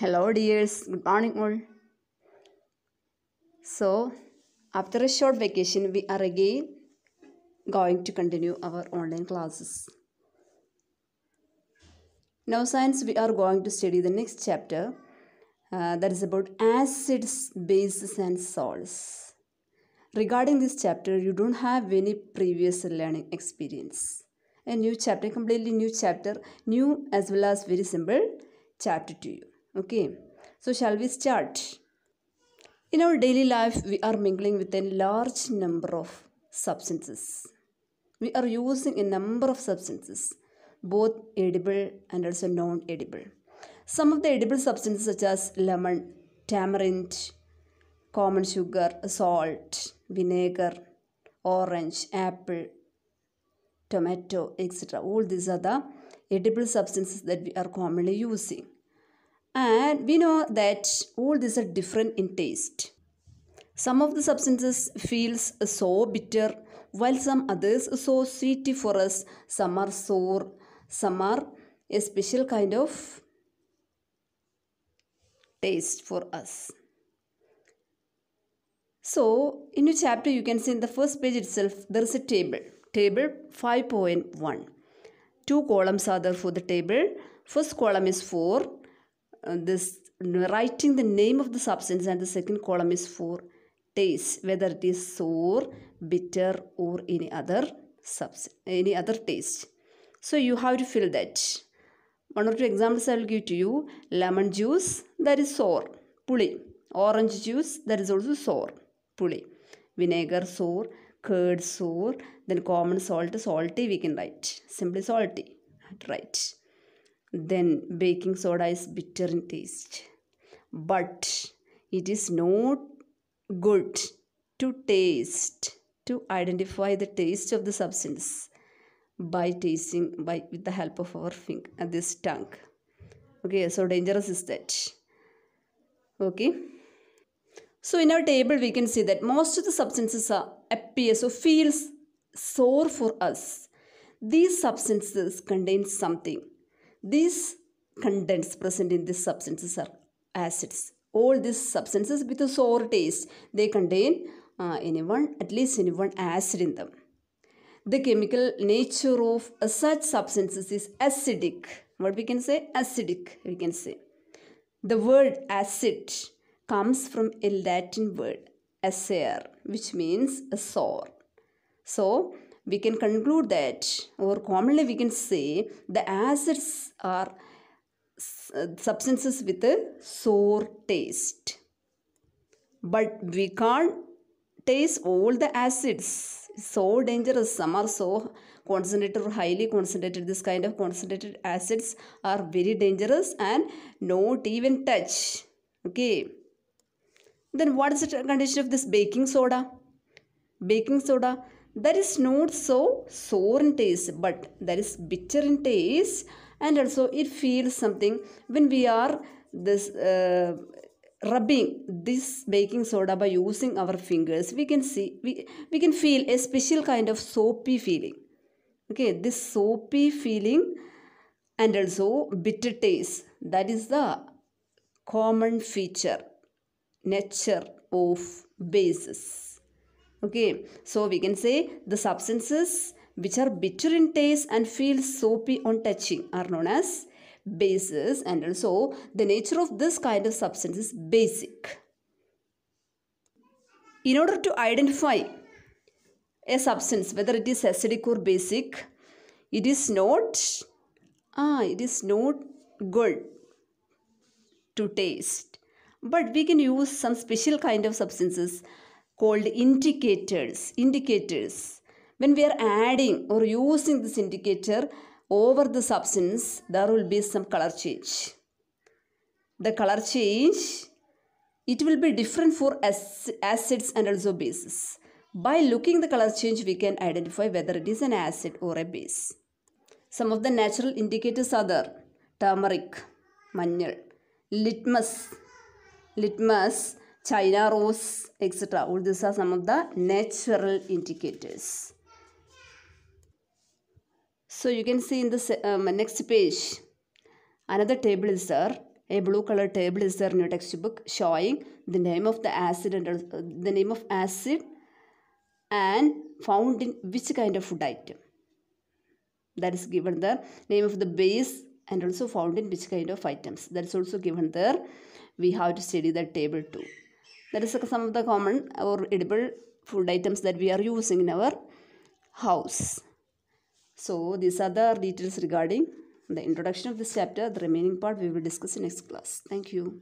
Hello, dears. Good morning, all. So, after a short vacation, we are again going to continue our online classes. Now, science, we are going to study the next chapter uh, that is about acids, bases, and salts. Regarding this chapter, you don't have any previous learning experience. A new chapter, completely new chapter, new as well as very simple chapter to you. Okay, so shall we start? In our daily life, we are mingling with a large number of substances. We are using a number of substances, both edible and also non edible. Some of the edible substances, such as lemon, tamarind, common sugar, salt, vinegar, orange, apple, tomato, etc. All these are the edible substances that we are commonly using. And we know that all these are different in taste. Some of the substances feels so bitter, while some others so sweet for us. Some are sour, some are a special kind of taste for us. So, in your chapter, you can see in the first page itself, there is a table. Table 5.1. Two columns are there for the table. First column is for uh, this writing the name of the substance, and the second column is for taste, whether it is sour, bitter, or any other substance, any other taste. So, you have to fill that. One or two examples I will give to you. Lemon juice, that is sour, puli. Orange juice, that is also sour, puli. Vinegar, sour. Curd, sour. Then common salt, salty, we can write. Simply salty, right. Then baking soda is bitter in taste. But it is not good to taste, to identify the taste of the substance by tasting by with the help of our finger and uh, this tongue. Okay so dangerous is that. Okay. So in our table we can see that most of the substances are appear so feels sore for us. These substances contain something these contents present in these substances are acids all these substances with a sour taste they contain uh, any one at least any one acid in them the chemical nature of such substances is acidic. What we can say? Acidic, we can say. The word acid comes from a Latin word, acere, which means a sour. So, we can conclude that, or commonly we can say, the acids are uh, substances with a sour taste. But we can't taste all the acids. So dangerous. Some are so concentrated or highly concentrated. This kind of concentrated acids are very dangerous and not even touch. Okay. Then what is the condition of this baking soda? Baking soda that is not so sour in taste but there is bitter in taste. And also it feels something when we are this uh, rubbing this baking soda by using our fingers we can see we, we can feel a special kind of soapy feeling. Okay this soapy feeling and also bitter taste that is the common feature nature of bases okay so we can say the substances which are bitter in taste and feel soapy on touching are known as bases and also the nature of this kind of substance is basic. In order to identify a substance whether it is acidic or basic, it is not ah it is not good to taste. But we can use some special kind of substances called indicators. Indicators. When we are adding or using this indicator, over the substance there will be some color change the color change it will be different for acids and also bases by looking the color change we can identify whether it is an acid or a base some of the natural indicators are there turmeric manjal litmus litmus china rose etc all these are some of the natural indicators so you can see in the um, next page another table is there A blue color table is there in your textbook showing the name of the acid and uh, the name of acid and found in which kind of food item. That is given the name of the base and also found in which kind of items. That is also given there. We have to study that table too. That is some of the common or edible food items that we are using in our house. So these are the details regarding the introduction of this chapter. The remaining part we will discuss in next class. Thank you.